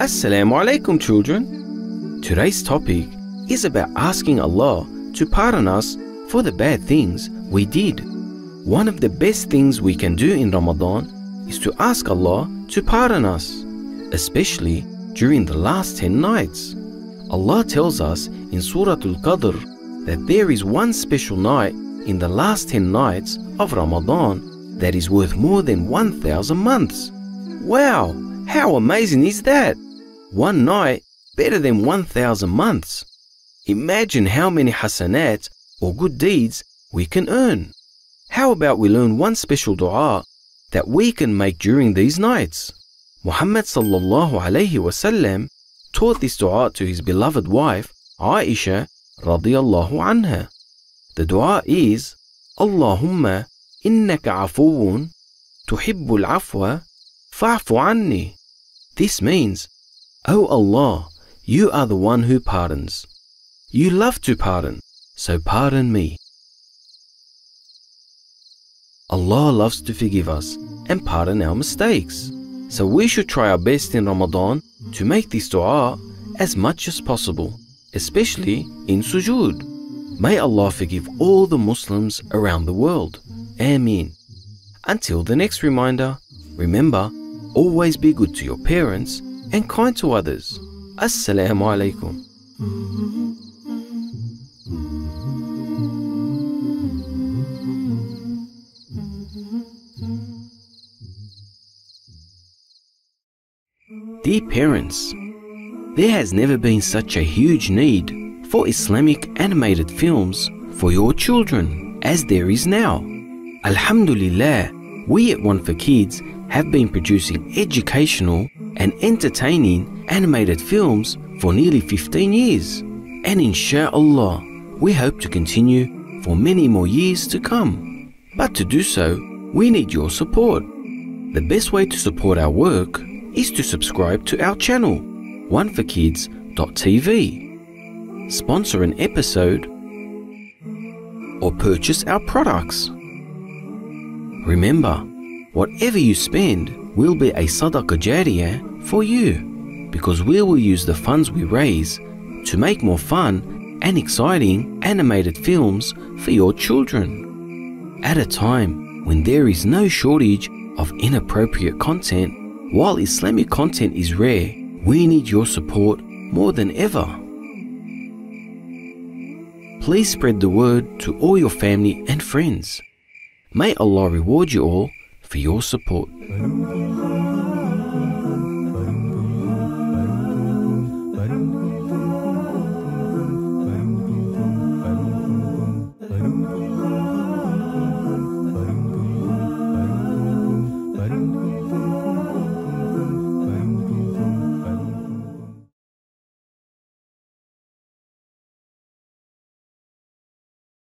Assalamu alaikum, children. Today's topic is about asking Allah to pardon us for the bad things we did. One of the best things we can do in Ramadan is to ask Allah to pardon us, especially during the last 10 nights. Allah tells us in Surah Al Qadr that there is one special night in the last 10 nights of Ramadan that is worth more than 1,000 months. Wow, how amazing is that? One night better than 1,000 months. Imagine how many hasanat or good deeds we can earn. How about we learn one special dua that we can make during these nights? Muhammad sallallahu alayhi wasallam taught this dua to his beloved wife Aisha radiyallahu anha. The dua is Allahumma innaka afuun tuhibbul afwa fa'fu anni. This means, O Allah, you are the one who pardons. You love to pardon, so pardon me. Allah loves to forgive us and pardon our mistakes. So we should try our best in Ramadan to make this dua as much as possible, especially in sujood. May Allah forgive all the Muslims around the world. Ameen. Until the next reminder, remember, always be good to your parents and kind to others. Assalamu alaikum. Dear parents, there has never been such a huge need for Islamic animated films for your children as there is now. Alhamdulillah, we at One for Kids have been producing educational and entertaining animated films for nearly 15 years. And inshallah, we hope to continue for many more years to come. But to do so, we need your support. The best way to support our work is to subscribe to our channel, oneforkids.tv, sponsor an episode, or purchase our products. Remember, whatever you spend will be a sadaqah jariyah for you because we will use the funds we raise to make more fun and exciting animated films for your children. At a time when there is no shortage of inappropriate content, while Islamic content is rare, we need your support more than ever. Please spread the word to all your family and friends. May Allah reward you all for your support.